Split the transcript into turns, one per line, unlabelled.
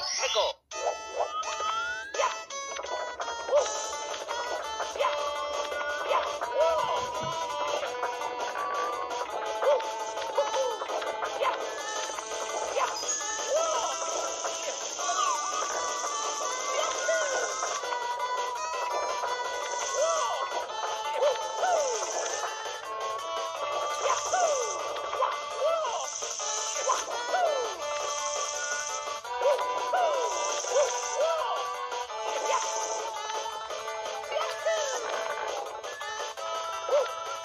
死 a